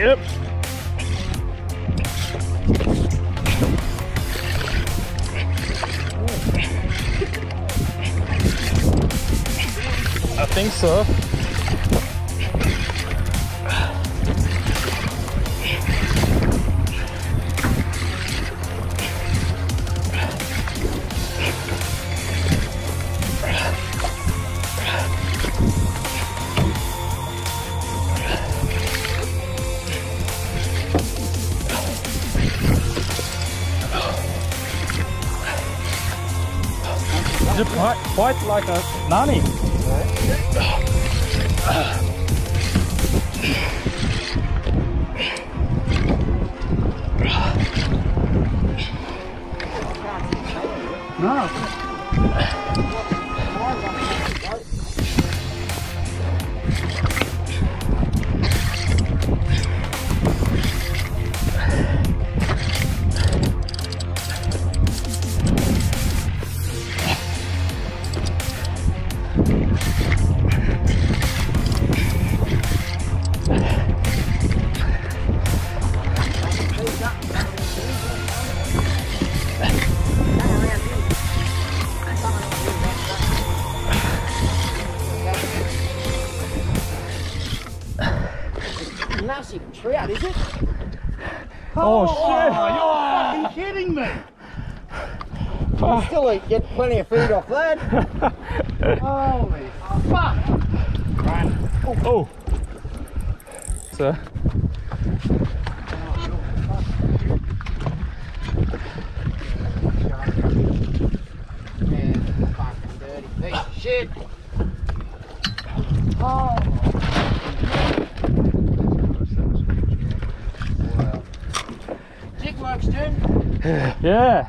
Yep. I think so. You fight, fight like a nanny. No. Massive trout, is it? Oh, oh shit. Oh, You're fucking kidding me. You still eat, get plenty of food off that. Holy fuck! Oh. So, Man, fucking dirty piece of shit. Oh. yeah.